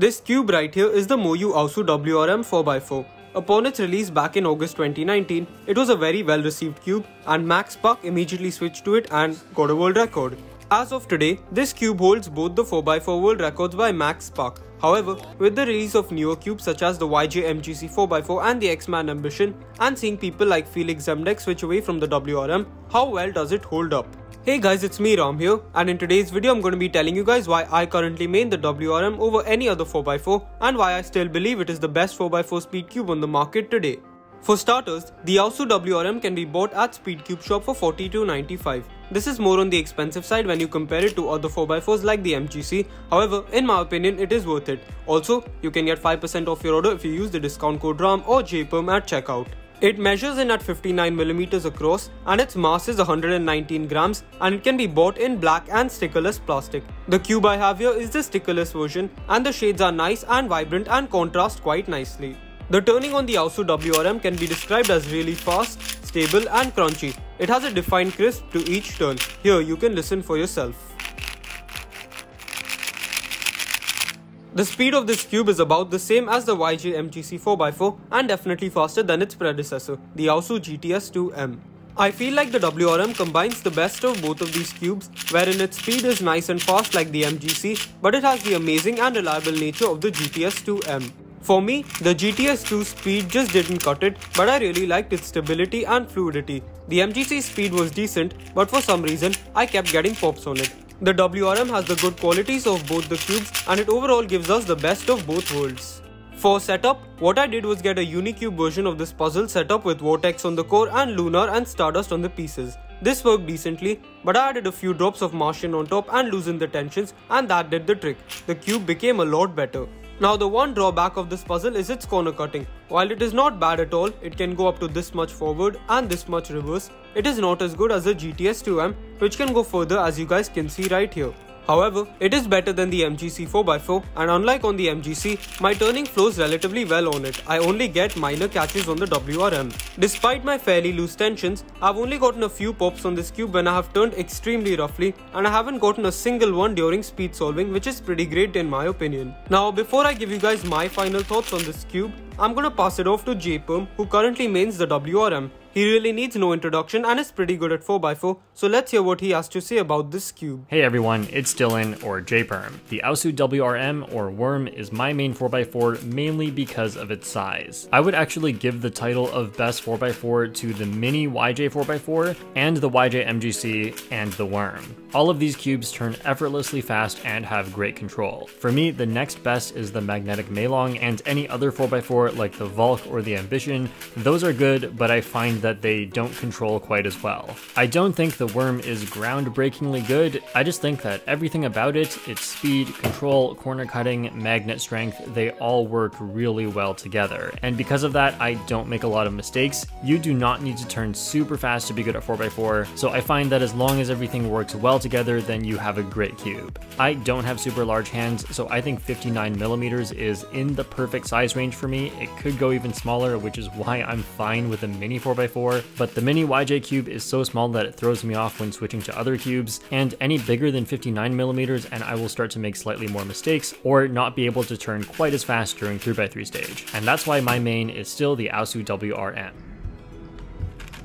This cube right here is the Moyu Aosu WRM 4x4. Upon its release back in August 2019, it was a very well received cube and Max Park immediately switched to it and got a world record. As of today, this cube holds both the 4x4 world records by Max Park. However, with the release of newer cubes such as the YJ MGC 4x4 and the X-Man Ambition, and seeing people like Feliks Zemdegs switch away from the WRM, how well does it hold up? Hey guys, it's me Ram here, and in today's video I'm going to be telling you guys why I currently main the WRM over any other 4x4 and why I still believe it is the best 4x4 speed cube on the market today. For starters, the Aosu WRM can be bought at Speedcube shop for 42.95. This is more on the expensive side when you compare it to other 4x4s like the MGC, however, in my opinion it is worth it. Also, you can get 5% off your order if you use the discount code RAM or JPERM at checkout. It measures in at 59mm across and its mass is 119 grams and it can be bought in black and stickerless plastic. The cube I have here is the stickerless version and the shades are nice and vibrant and contrast quite nicely. The turning on the Aosu WRM can be described as really fast, stable and crunchy. It has a defined crisp to each turn. Here you can listen for yourself. The speed of this cube is about the same as the YJ MGC 4x4 and definitely faster than its predecessor, the Aosu GTS 2M. I feel like the WRM combines the best of both of these cubes, wherein its speed is nice and fast like the MGC, but it has the amazing and reliable nature of the GTS 2M. For me, the GTS 2 speed just didn't cut it, but I really liked its stability and fluidity. The MGC speed was decent, but for some reason, I kept getting pops on it. The WRM has the good qualities of both the cubes and it overall gives us the best of both worlds. For setup, what I did was get a Unicube version of this puzzle setup with Vortex on the core and Lunar and Stardust on the pieces. This worked decently, but I added a few drops of Martian on top and loosened the tensions and that did the trick. The cube became a lot better. Now the one drawback of this puzzle is its corner cutting. While it is not bad at all, it can go up to this much forward and this much reverse, it is not as good as the GTS 2M which can go further as you guys can see right here. However, it is better than the MGC 4x4 and unlike on the MGC, my turning flows relatively well on it. I only get minor catches on the WRM. Despite my fairly loose tensions, I've only gotten a few pops on this cube when I have turned extremely roughly and I haven't gotten a single one during speed solving which is pretty great in my opinion. Now before I give you guys my final thoughts on this cube, I'm gonna pass it off to JPerm who currently mains the WRM. He really needs no introduction and is pretty good at 4x4, so let's hear what he has to say about this cube. Hey everyone, it's Dylan, or JPerm. The Aosu WRM, or Worm, is my main 4x4 mainly because of its size. I would actually give the title of best 4x4 to the Mini YJ 4x4 and the YJ MGC and the Worm. All of these cubes turn effortlessly fast and have great control. For me, the next best is the Magnetic Meilong and any other 4x4 like the Valk or the Ambition. Those are good, but I find that they don't control quite as well. I don't think the Worm is groundbreakingly good, I just think that everything about it, its speed, control, corner cutting, magnet strength, they all work really well together. And because of that, I don't make a lot of mistakes. You do not need to turn super fast to be good at 4x4, so I find that as long as everything works well together, then you have a great cube. I don't have super large hands, so I think 59 millimeters is in the perfect size range for me. It could go even smaller, which is why I'm fine with a mini 4x4 but the mini YJ cube is so small that it throws me off when switching to other cubes, and any bigger than 59mm and I will start to make slightly more mistakes, or not be able to turn quite as fast during 3x3 stage. And that's why my main is still the Aosu WRM.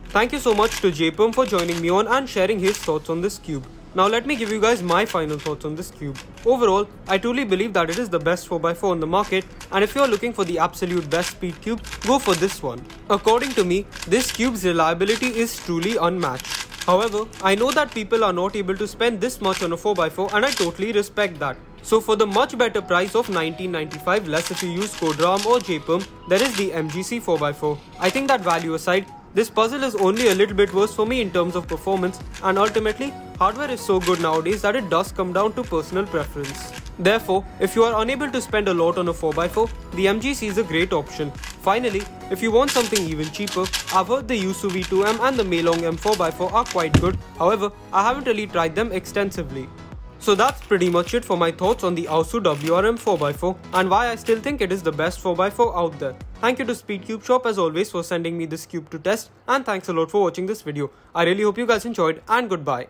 Thank you so much to JPerm for joining me on and sharing his thoughts on this cube. Now let me give you guys my final thoughts on this cube. Overall, I truly believe that it is the best 4x4 on the market and if you are looking for the absolute best speed cube, go for this one. According to me, this cube's reliability is truly unmatched. However, I know that people are not able to spend this much on a 4x4 and I totally respect that. So for the much better price of 1995 less if you use code or JPerm, there is the MGC 4x4. I think that value aside, this puzzle is only a little bit worse for me in terms of performance and ultimately hardware is so good nowadays that it does come down to personal preference. Therefore, if you are unable to spend a lot on a 4x4, the MGC is a great option. Finally, if you want something even cheaper, I've heard the Yusu V2M and the Meilong M4x4 are quite good, however, I haven't really tried them extensively. So that's pretty much it for my thoughts on the Aosu WRM 4x4 and why I still think it is the best 4x4 out there. Thank you to Speedcube Shop as always for sending me this cube to test and thanks a lot for watching this video. I really hope you guys enjoyed and goodbye.